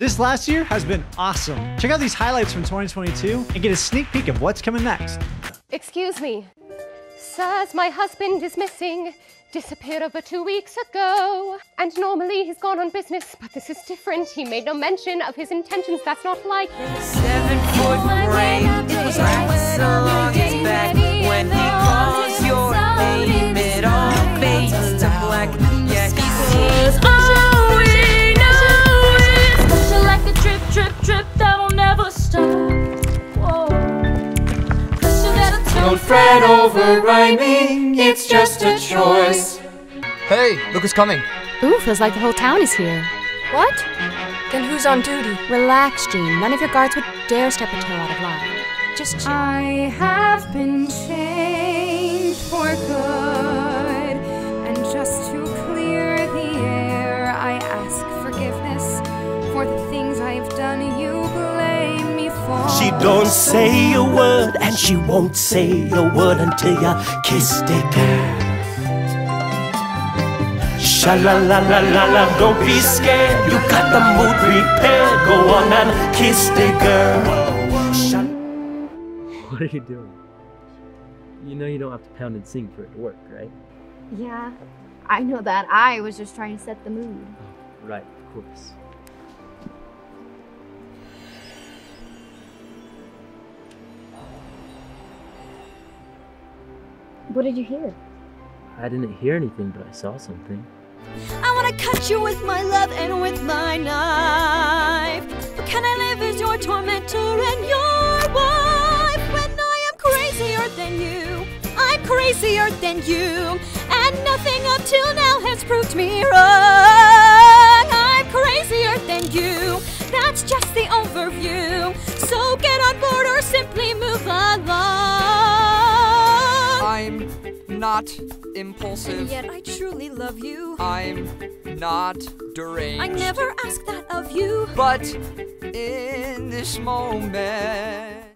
This last year has been awesome. Check out these highlights from 2022 and get a sneak peek of what's coming next. Excuse me. Sirs, my husband is missing. Disappeared over two weeks ago. And normally he's gone on business, but this is different. He made no mention of his intentions. That's not like him. Seven foot rain, it was right along his Don't fret over rhyming, it's just a choice. Hey, look who's coming. Ooh, feels like the whole town is here. What? Then who's on duty? Relax, Jean. None of your guards would dare step a toe out of line. Just chill. I have been changed don't say a word, and she won't say a word until you kissed it, girl. Sha la la la la la, don't be scared. You got the mood prepared. Go on and kiss the girl. What are you doing? You know you don't have to pound and sing for it to work, right? Yeah, I know that. I was just trying to set the mood. Oh, right, of course. What did you hear? I didn't hear anything, but I saw something. I wanna cut you with my love and with my knife. But can I live as your tormentor and your wife when I am crazier than you? I'm crazier than you, and nothing up till now has proved me wrong. I'm crazier than you. That's just the overview. So get Not And impulsive. yet I truly love you. I'm not deranged. I never asked that of you. But in this moment.